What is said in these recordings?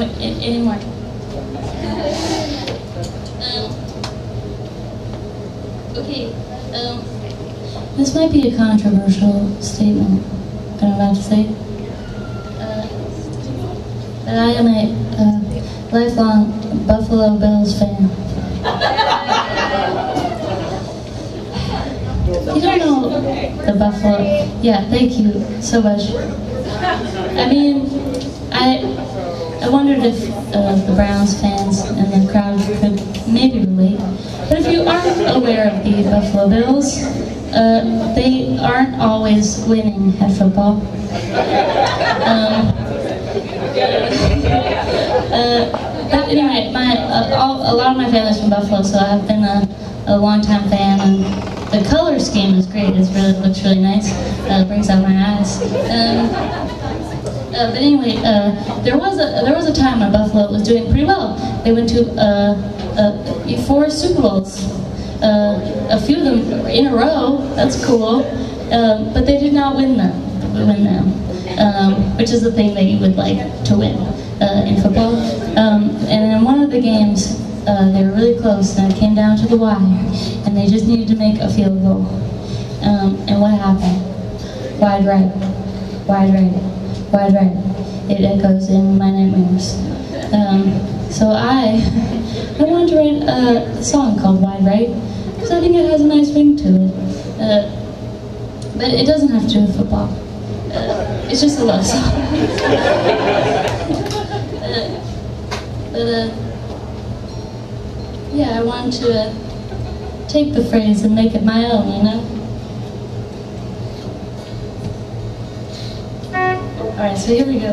it anymore. Um, okay. Um, this might be a controversial statement, what I'm about to say. Uh, but I am a uh, lifelong Buffalo Bills fan. You don't know the Buffalo. Yeah, thank you so much. I mean, I I wondered if uh, the Browns fans and the crowd could maybe relate. But if you aren't aware of the Buffalo Bills, uh, they aren't always winning at football. Um, uh, but anyway, my uh, all, a lot of my family's from Buffalo, so I've been a, a long-time fan, and the color scheme is great. It really looks really nice. Uh, brings out my eyes. Um, uh, but anyway, uh, there was a there was a time when Buffalo was doing pretty well. They went to uh, uh, four Super Bowls, uh, a few of them in a row. That's cool, um, but they did not win them. Win them, um, which is the thing that you would like to win uh, in football. Um, and in one of the games, they were really close, and it came down to the wire, and they just needed to make a field goal. Um, and what happened? Wide right, wide right, wide right. It echoes in my nightmares. Um, so I, I wanted to write a song called Wide Right, because I think it has a nice ring to it. Uh, but it doesn't have to do with football. Uh, it's just a love song. uh, but uh, yeah, I wanted to take the phrase and make it my own, you know? Alright, so here we go.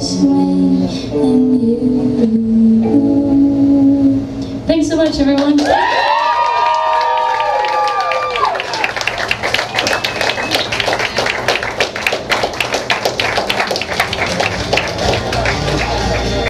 Miss me and you Thanks so much everyone